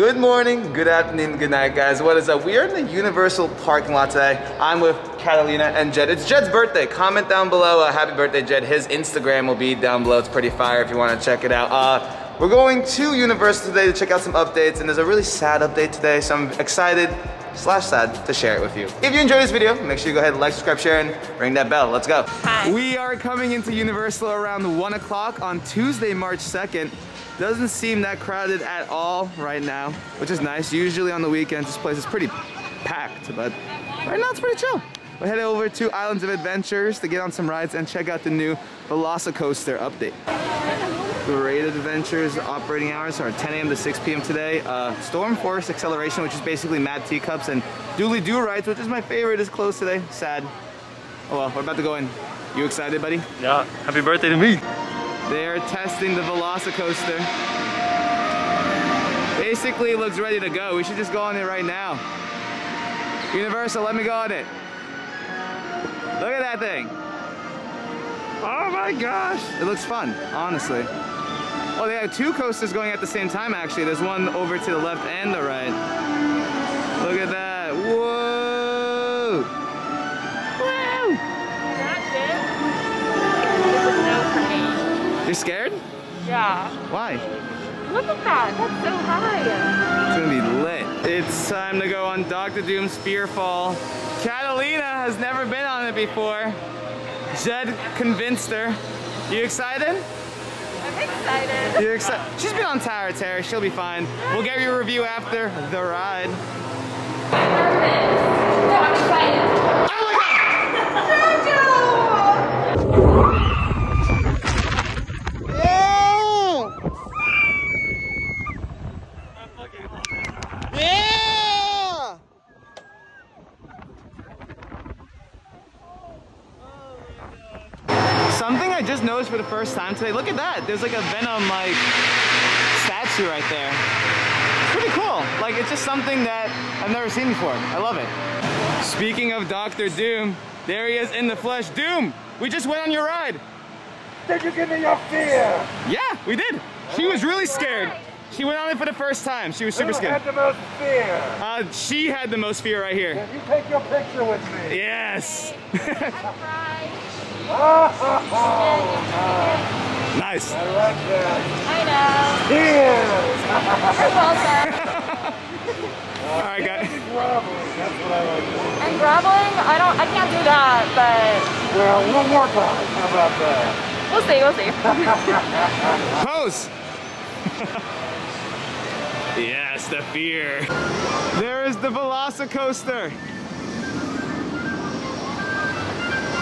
Good morning, good afternoon, good night, guys. What is up? We are in the Universal parking lot today. I'm with Catalina and Jed. It's Jed's birthday. Comment down below, uh, happy birthday, Jed. His Instagram will be down below. It's pretty fire if you want to check it out. Uh, we're going to Universal today to check out some updates, and there's a really sad update today, so I'm excited slash sad to share it with you. If you enjoyed this video, make sure you go ahead and like, subscribe, share, and ring that bell. Let's go. Hi. We are coming into Universal around 1 o'clock on Tuesday, March 2nd. Doesn't seem that crowded at all right now, which is nice. Usually on the weekends, this place is pretty packed, but right now it's pretty chill. We're headed over to Islands of Adventures to get on some rides and check out the new Velocicoaster update. Great Adventures operating hours are 10 a.m. to 6 p.m. today. Uh, Storm Force Accelatron, which is basically Mad Teacups, and Dudley Do-Right's, which is my favorite, is closed today. Sad. Oh well, we're about to go in. You excited, buddy? Yeah, happy birthday to me. They're testing the Velocicoaster. Basically, it looks ready to go. We should just go on it right now. Universal, let me go on it. Look at that thing. Oh my gosh. It looks fun, honestly. Oh, they have two coasters going at the same time, actually. There's one over to the left and the right. Look at that. Whoa. Woo. You're scared? Yeah. Why? Look at that. That's so high. It's gonna be lit. It's time to go on Dr. Doom's Fearfall. Catalina has never been on it before. Jed convinced her. You excited? Excited. You're excited? She's been on Tower Terror. She'll be fine. We'll give you a review after the ride. No, I'm excited. Oh my god! Yeah! Something I just noticed for the first time today. Look at that. There's like a Venom like statue right there. It's pretty cool. Like it's just something that I've never seen before. I love it. Speaking of Doctor Doom, there he is in the flesh. Doom, we just went on your ride. Did you give me your fear? Yeah, we did. She was really scared. She went on it for the first time. She was super Who scared. had the most fear? Uh, she had the most fear right here. Can you take your picture with me? Yes. Nice. I like that. I know. You're welcome. All right, guys. Groveling, that's what I like. And graveling, I don't, I can't do that, but Well, one more time. How about that? we'll see, we'll see. Pose. yes, the fear. There is the Velocicoaster.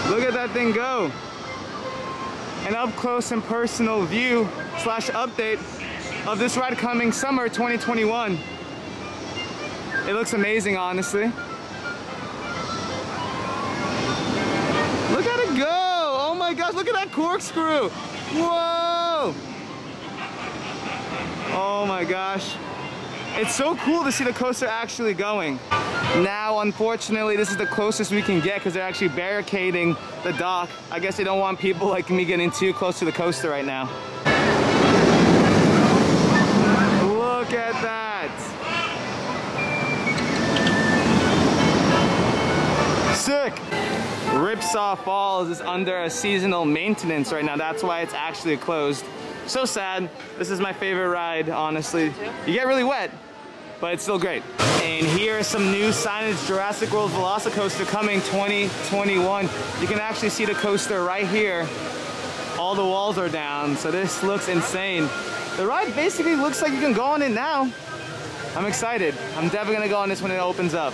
Look at that thing go. An up close and personal view slash update of this ride coming summer 2021. It looks amazing, honestly. Look at it go! Oh my gosh, look at that corkscrew! Whoa! Oh my gosh. It's so cool to see the coaster actually going. Now, unfortunately, this is the closest we can get because they're actually barricading the dock. I guess they don't want people like me getting too close to the coaster right now. Look at that. Sick. Ripsaw Falls is under a seasonal maintenance right now. That's why it's actually closed. So sad. This is my favorite ride, honestly. You get really wet, but it's still great. And here is some new signage, Jurassic World Velocicoaster coming 2021. You can actually see the coaster right here. All the walls are down, so this looks insane. The ride basically looks like you can go on it now. I'm excited. I'm definitely gonna go on this when it opens up.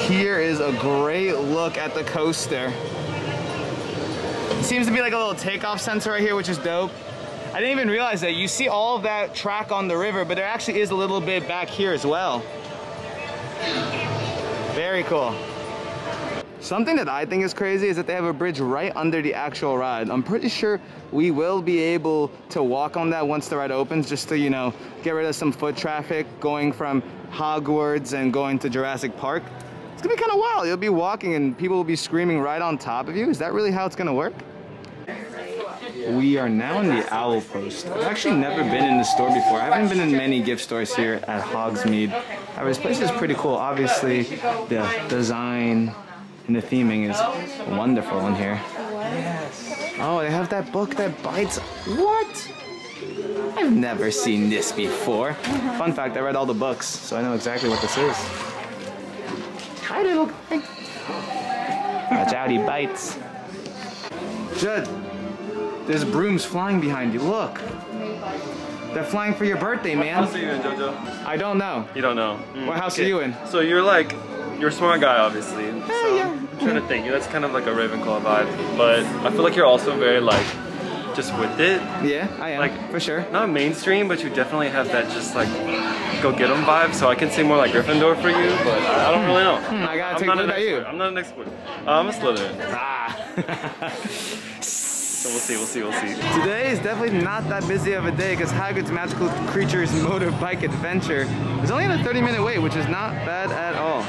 Here is a great look at the coaster. It seems to be like a little takeoff sensor right here, which is dope. I didn't even realize that. You see all of that track on the river, but there actually is a little bit back here as well. Very cool. Something that I think is crazy is that they have a bridge right under the actual ride. I'm pretty sure we will be able to walk on that once the ride opens just to, you know, get rid of some foot traffic going from Hogwarts and going to Jurassic Park. It's gonna be kind of wild. You'll be walking and people will be screaming right on top of you. Is that really how it's gonna work? We are now in the Owl Post. I've actually never been in the store before. I haven't been in many gift stores here at Hogsmeade. However, this place is pretty cool. Obviously, the design and the theming is wonderful in here. Oh, they have that book that bites. What? I've never seen this before. Fun fact, I read all the books, so I know exactly what this is. Hi, little guy. Watch out, he bites. Judd, there's brooms flying behind you. Look. They're flying for your birthday, man. House are you in, JoJo? I don't know. You don't know. What house are you in? So you're like, you're a smart guy, obviously. so yeah. I'm trying to think. That's kind of like a Ravenclaw vibe, but I feel like you're also very like, just with it. Yeah, I am. Like- for sure. Not mainstream, but you definitely have that just like go get them vibe. So I can say more like Gryffindor for you, but I I don't really know. Hmm, I gotta I'm take- not what an about you? I'm not an expert. Uh, I'm a Slytherin. Ah. So we'll see. We'll see. We'll see. Today is definitely not that busy of a day because Hagrid's Magical Creatures Motorbike Adventure is only at a 30 minute wait, which is not bad at all.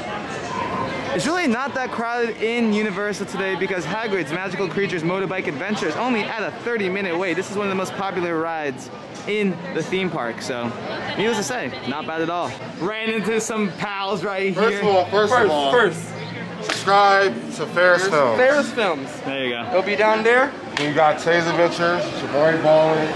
It's really not that crowded in Universal today because Hagrid's Magical Creatures Motorbike Adventure is only at a 30 minute wait. This is one of the most popular rides in the theme park, so needless to say, not bad at all. Ran into some pals right First here. of all, first, of all, First, subscribe to Ferris Films. Ferris Films. There you go. It'll be down there. We got Chase Adventures, it's your boy Ballin.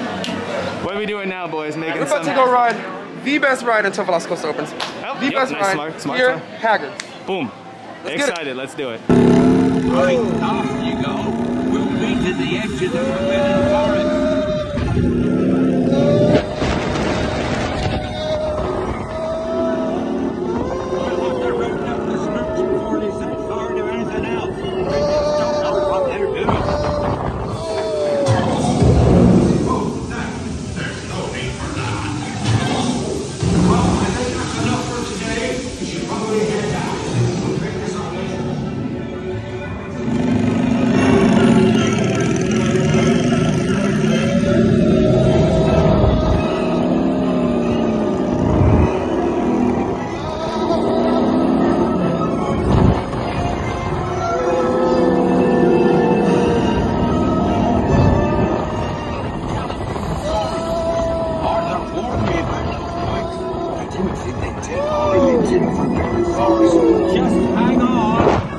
What are we doing now, boys? Making We're about some... to go ride the best ride until Velocicoaster opens. Oh, The yep, best nice, ride smart, smart, here, smart. Hagrid. Boom. Let's get it. Excited, let's do it. Right, off you go. We'll meet at the edge of the Forbidden Forest. Just hang on.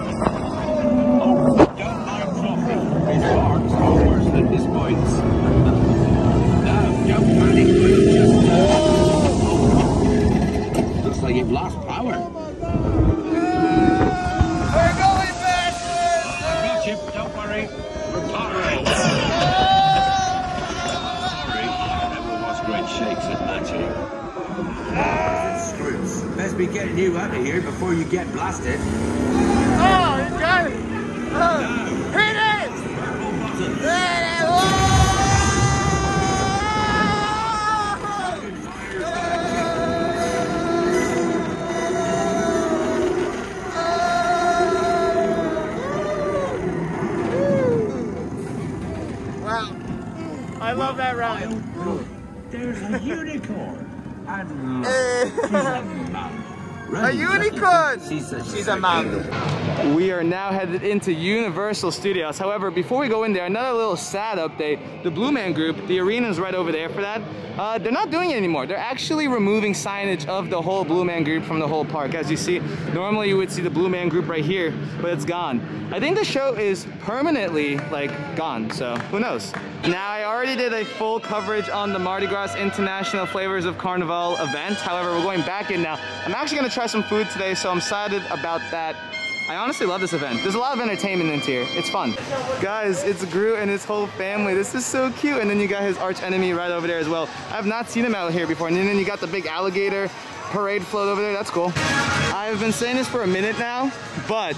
Be getting you out of here before you get blasted. Oh, you got it! Oh, here it is! Wow. I love that ride. There's a unicorn. Hey. she's a. A unicorn! She's a, She's a mom. We are now headed into Universal Studios. However, before we go in there, another little sad update. The Blue Man Group, the arena's right over there for that. Uh, they're not doing it anymore. They're actually removing signage of the whole Blue Man Group from the whole park. As you see, normally you would see the Blue Man Group right here, but it's gone. I think the show is permanently like gone, so who knows? Now, I already did a full coverage on the Mardi Gras International Flavors of Carnival event. However, we're going back in now. I'm actually gonna try some food today, so I'm excited about that. I honestly love this event. There's a lot of entertainment in here. It's fun. Guys, it's Groot and his whole family. This is so cute. And then you got his arch enemy right over there as well. I have not seen him out here before. And then you got the big alligator parade float over there. That's cool. I've been saying this for a minute now, but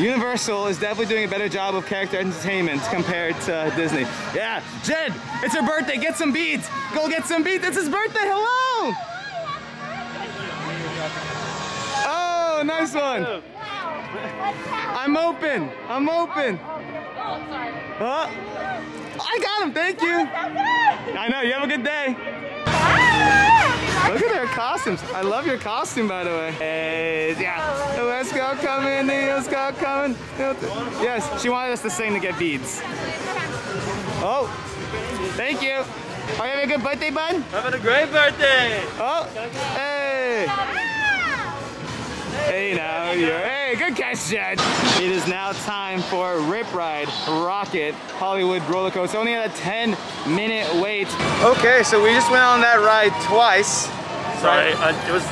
Universal is definitely doing a better job of character entertainment compared to Disney. Yeah, Jed, it's her birthday. Get some beads. Go get some beads. It's his birthday. Hello. Oh, nice one. I'm open. I'm open. Oh, I got him. Thank you. I know. You have a good day. Look at their costumes. I love your costume, by the way. Hey, yeah. The West Coast coming, the East Coast coming. Yes, she wanted us to sing to get beads. Oh, thank you. Are you having a good birthday, bud? Having a great birthday! Oh, hey. Hey now, you're, hey, good catch, Jed. It is now time for Rip Ride Rockit Hollywood Roller Coaster. Only had a 10 minute wait. Okay, so we just went on that ride twice. Sorry, I, it was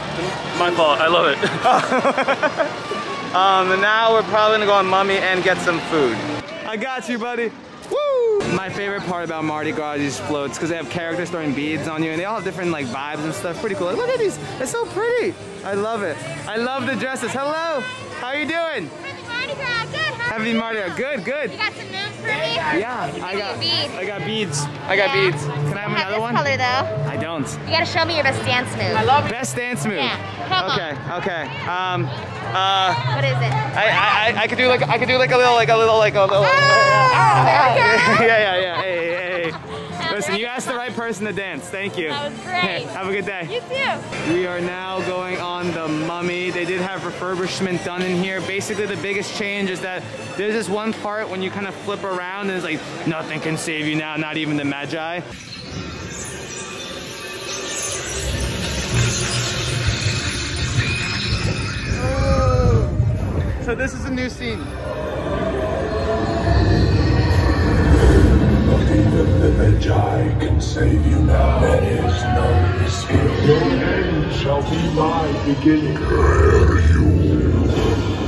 my fault. I love it. Um, and now we're probably gonna go on Mummy and get some food. I got you, buddy. Woo! My favorite part about Mardi Gras is these floats because they have characters throwing beads on you and they all have different like vibes and stuff. Pretty cool. Look at these. They're so pretty. I love it. I love the dresses. Hello. How are you doing? Happy Mardi Gras, good. How Happy Mardi Gras. Good, good. You got some moves for me? Yeah, I got beads. I got beads. I got Yeah. beads. Can I have I have another this one? color though. I don't. You gotta show me your best dance move. I love Best dance move. Yeah, come on. Okay, okay. Um, uh, What is it? I, I, I, I could do like, I could do like a little, like a little, like a little. Oh, there we go. yeah, yeah, yeah. Asked the right person to dance. Thank you. That was great. Have a good day. You too. We are now going on the Mummy. They did have refurbishment done in here. Basically, the biggest change is that there's this one part when you kind of flip around and it's like, nothing can save you now, not even the Medjai. So this is a new scene. The Medjai can save you now. There is no escape. Your end shall be my beginning. There you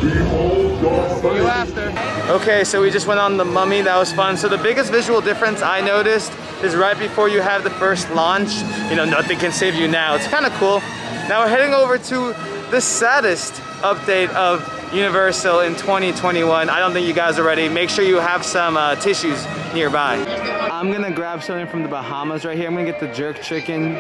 Behold your See. Okay, so we just went on the Mummy. That was fun. So the biggest visual difference I noticed is right before you have the first launch. You know, nothing can save you now. It's kind of cool. Now we're heading over to the saddest update of Universal in 2021. I don't think you guys are ready. Make sure you have some uh, tissues nearby. I'm gonna grab something from the Bahamas right here. I'm gonna get the jerk chicken,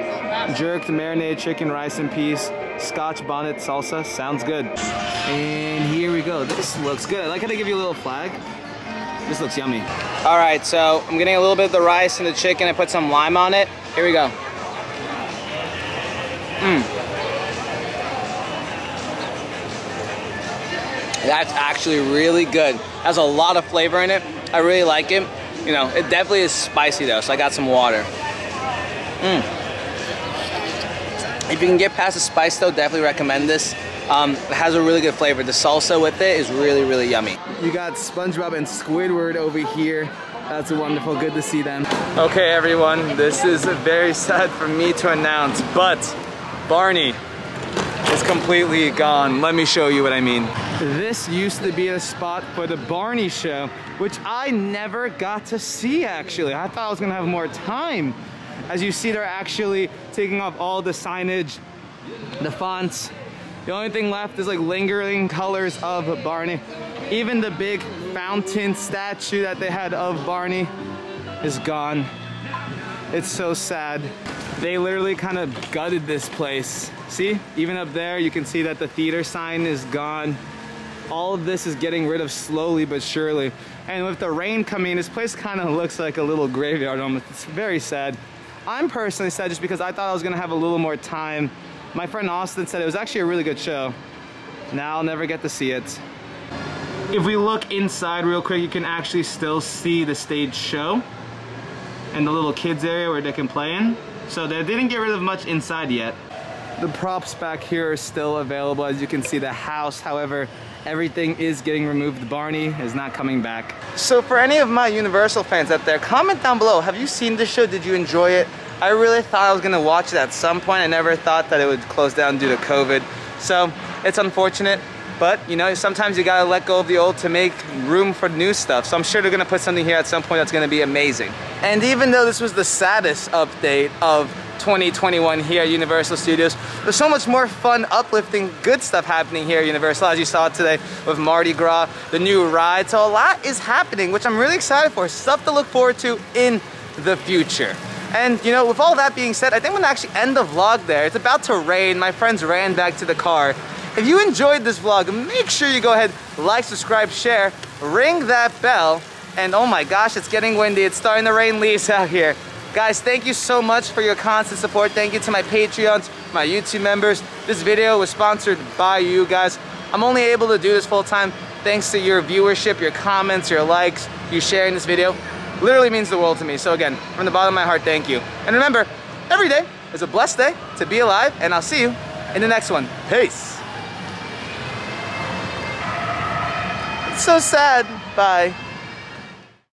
jerked marinated chicken, rice and peas, scotch bonnet salsa. Sounds good. And here we go. This looks good. I like how they give you a little flag. This looks yummy. All right, so I'm getting a little bit of the rice and the chicken. I put some lime on it. Here we go. Mmm. That's actually really good. Has a lot of flavor in it. I really like it. You know, it definitely is spicy though, so I got some water. Mmm. If you can get past the spice though, definitely recommend this. Um, it has a really good flavor. The salsa with it is really, really yummy. You got SpongeBob and Squidward over here. That's wonderful, good to see them. Okay everyone, this is very sad for me to announce, but Barney is completely gone. Let me show you what I mean. This used to be a spot for the Barney show, which I never got to see actually. I thought I was gonna have more time. As you see, they're actually taking off all the signage, the fonts. The only thing left is like lingering colors of Barney. Even the big fountain statue that they had of Barney is gone. It's so sad. They literally kind of gutted this place. See, even up there, you can see that the theater sign is gone. All of this is getting rid of slowly but surely. And with the rain coming, this place kind of looks like a little graveyard almost. It's very sad. I'm personally sad just because I thought I was gonna have a little more time. My friend Austin said it was actually a really good show. Now I'll never get to see it. If we look inside real quick, you can actually still see the stage show and the little kids area where they can play in. So they didn't get rid of much inside yet. The props back here are still available. As you can see, the house, however, everything is getting removed. Barney is not coming back. So for any of my Universal fans out there, comment down below. Have you seen this show? Did you enjoy it? I really thought I was gonna watch it at some point. I never thought that it would close down due to COVID. So it's unfortunate, but you know, sometimes you gotta let go of the old to make room for new stuff. So I'm sure they're gonna put something here at some point that's gonna be amazing. And even though this was the saddest update of 2021 here at Universal Studios. There's so much more fun, uplifting, good stuff happening here at Universal, as you saw today with Mardi Gras, the new ride. So a lot is happening, which I'm really excited for. Stuff to look forward to in the future. And you know, with all that being said, I think I'm gonna actually end the vlog there. It's about to rain. My friends ran back to the car. If you enjoyed this vlog, make sure you go ahead, like, subscribe, share, ring that bell. And oh my gosh, it's getting windy. It's starting to rain leaves out here. Guys, thank you so much for your constant support. Thank you to my Patreons, my YouTube members. This video was sponsored by you guys. I'm only able to do this full time thanks to your viewership, your comments, your likes, you sharing this video. literally means the world to me. So again, from the bottom of my heart, thank you. And remember, every day is a blessed day to be alive, and I'll see you in the next one. Peace. It's so sad. Bye.